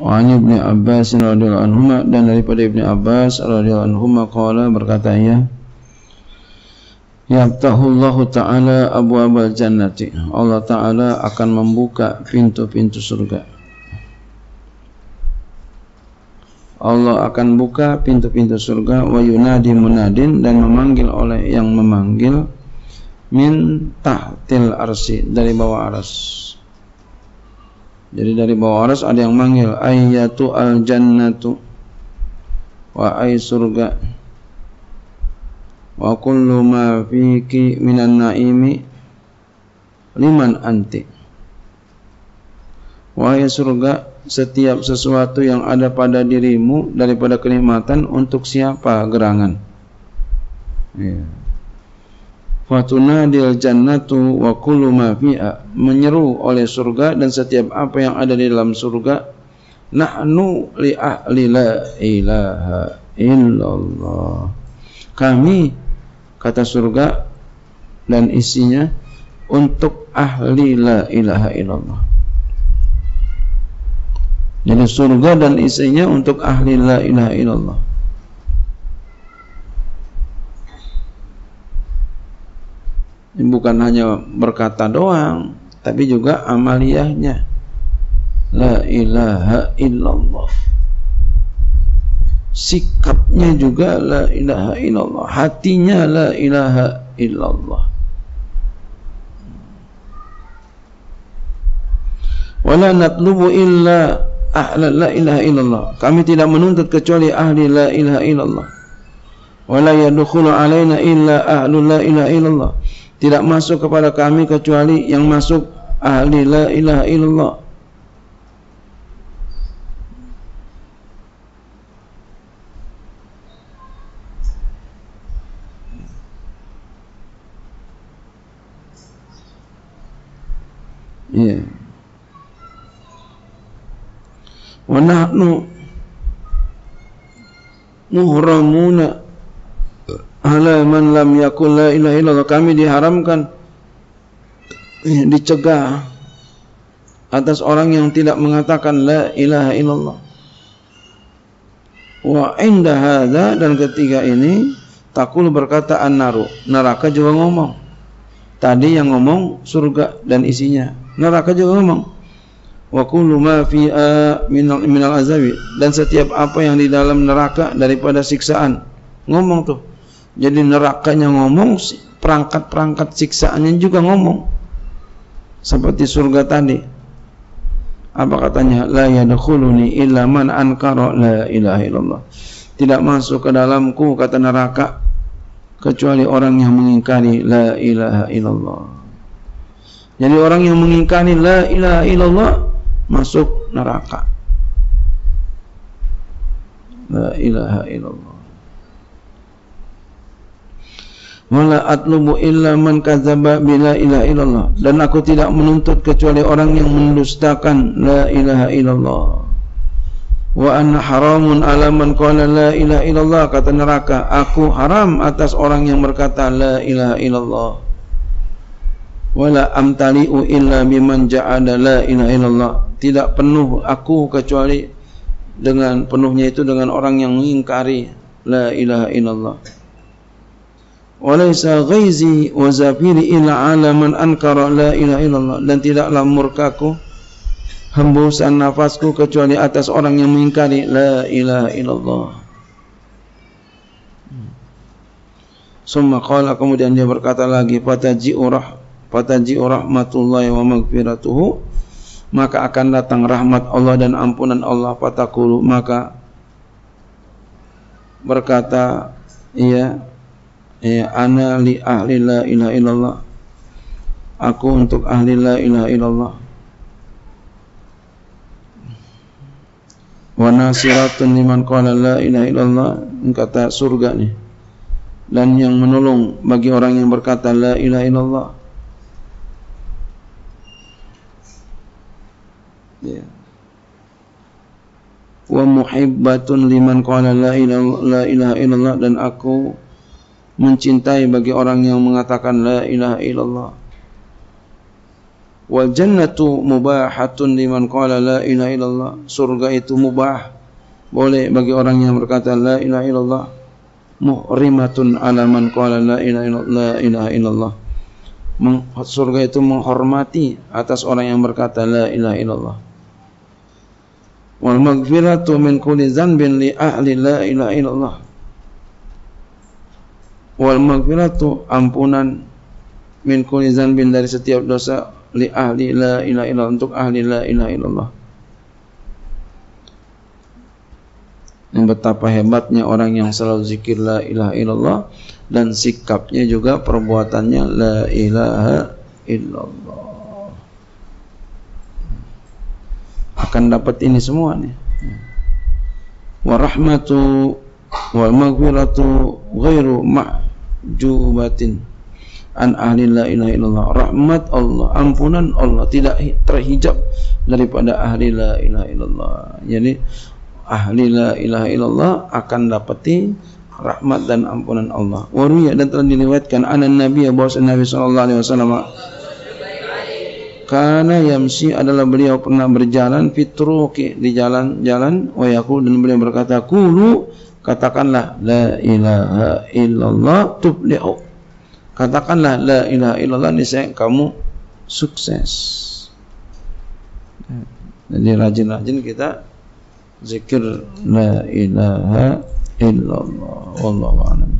Wa an Ibnu Abbas radhiyallahu anhu dan daripada Ibnu Abbas radhiyallahu anhu qala berkata ya Allah ta'ala abwabal jannati. Allah ta'ala akan membuka pintu-pintu surga. Allah akan buka pintu-pintu surga wa yunadi munadin dan memanggil oleh yang memanggil min tahtil arsi dari bawah aras jadi dari bawah aras ada yang manggil ayatu al jannatu wa ay surga. Wa kullu ma fiki minan naimi liman anti. Wahai surga setiap sesuatu yang ada pada dirimu daripada kenikmatan untuk siapa? Gerangan. Ya fatunadil jannatu wa kullu ma fiha. Menyeru oleh surga dan setiap apa yang ada di dalam surga. Nahnu li ahli la ilaha illallah. Kami kata surga dan isinya untuk ahli la ilaha illallah. Jadi surga dan isinya untuk ahli la ilaha illallah bukan hanya berkata doang, tapi juga amaliyahnya. La ilaha illallah. Sikapnya juga la ilaha illallah. Hatinya la ilaha illallah. Wala natlubu illa ahla la ilaha illallah. Kami tidak menuntut kecuali ahli la ilaha illallah. Wala yadkhulu alaina illa ahlu la ilaha illallah tidak masuk kepada kami kecuali yang masuk ahli la ilaha illallah Ya. Wa nahnu muhramuna ala man lam yakul la ilaha illallah. Kami diharamkan eh, dicegah atas orang yang tidak mengatakan la ilaha illallah. Wa inda hadza dan ketiga ini takul berkata an-naru neraka juga ngomong. Tadi yang ngomong surga dan isinya neraka juga ngomong. Wa kullu ma fi minal azabi. Dan setiap apa yang di dalam neraka daripada siksaan ngomong tuh jadi nerakanya ngomong, perangkat-perangkat siksaannya juga ngomong. Seperti surga tadi. Apa katanya? La yadkhuluni illa man ankara la ilaha illallah. Tidak masuk ke dalamku kata neraka kecuali orang yang mengingkari la ilaha illallah. Jadi orang yang mengingkari la ilaha illallah masuk neraka. La ilaha illallah. Wala atlubu illa man kadzaba bila ilaha illallah. Dan aku tidak menuntut kecuali orang yang mendustakan la ilaha illallah. Wa anna haramun ala man qala la ilaha illallah kata neraka. Aku haram atas orang yang berkata la ilaha illallah. Wala amtali'u illa biman ja'ada la ilaha illallah. Tidak penuh aku kecuali dengan penuhnya itu dengan orang yang mengingkari la ilaha illallah walaysa ghaizi wa zafiri illa ala man ankara la ilaha illallah. Dan tidaklah murkaku hembusan nafasku kecuali atas orang yang mengingkari la ilaha illallah. Summa qala kemudian dia berkata lagi fataji'u rah fataji'u rahmatullahi wa maghfiratuhu. Maka akan datang rahmat Allah dan ampunan Allah. Fatakulu maka berkata iya ya ana li ahli la ilaha illallah. Aku untuk ahli la ilaha illallah. Wa nasiratun liman qala la ilaha illallah kata surga nih dan yang menolong bagi orang yang berkata la ilaha illallah. Ya. Wa muhibbatun liman qala la ilaha illallah dan aku mencintai bagi orang yang mengatakan la ilaha illallah. Wal jannatu mubahatun liman qala la ilaha illallah. Surga itu mubah. Boleh bagi orang yang berkata la ilaha illallah. Muhrimatun ala man qala la ilaha illallah surga itu menghormati atas orang yang berkata la ilaha illallah. Wal maghfiratu min kulli dhanbin li ahli la ilaha illallah wal maghfiratu ampunan min kulli dhanbin dari setiap dosa li ahli la ilaha illallah untuk ahli la ilaha illallah. Yang betapa hebatnya orang yang selalu zikir la ilaha illallah dan sikapnya juga perbuatannya la ilaha illallah. Akan dapat ini semua nih. Wa rahmatu wal maghfiratu ghairu ma'jubatin an ahli la ilaha illallah. Rahmat Allah ampunan Allah tidak terhijab daripada ahli la ilaha illallah. Jadi ahli la ilaha illallah akan dapati rahmat dan ampunan Allah. Waruya dan telah diriwayatkan anan nabi bahwa nabi sallallahu alaihi wasallam. Karena yamsi adalah beliau pernah berjalan fitruki di jalan-jalan wa dan beliau berkata kulu katakanlah la ilaha illallah tuflihu Katakanlah la ilaha illallah niscaya kamu sukses. Jadi rajin-rajin kita zikir la ilaha illallah. Wallahu a'lam.